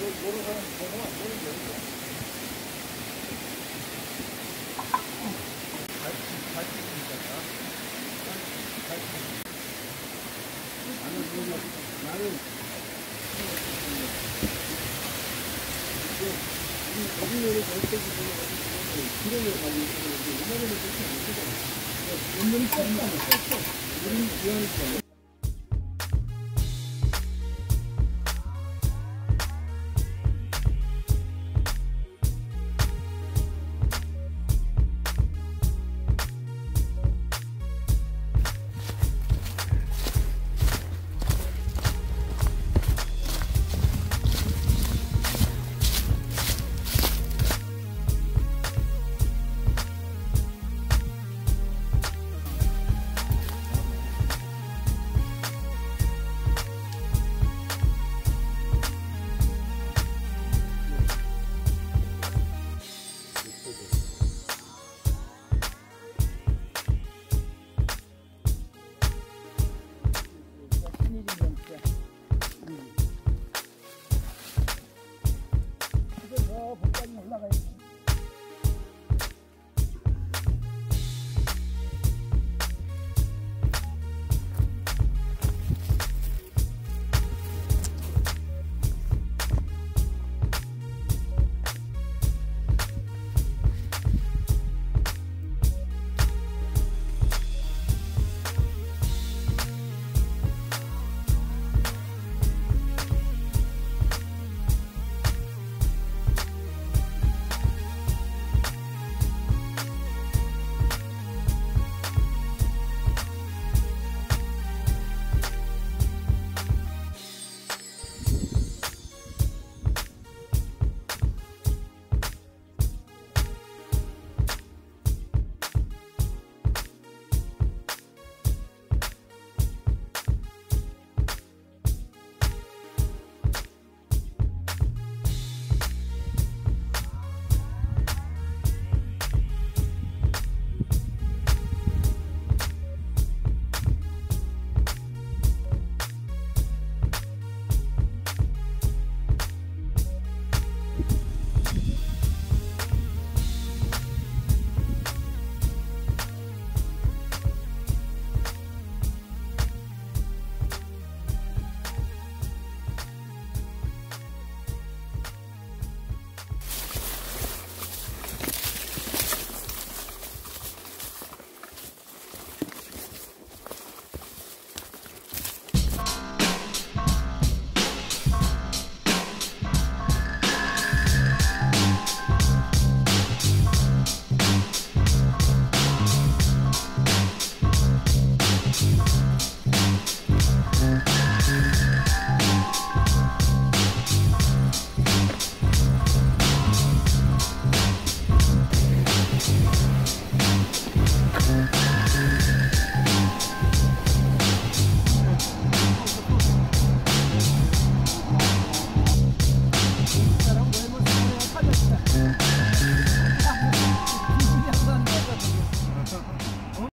모르는 사람 보면 안 되는 거예요. 나는 거기는 절대적으로 기름을 가지고 있는데 옛날에는 그렇게 안 쓰잖아. 운명이 짧다면 짧죠. 우리는 기왕이 짧아.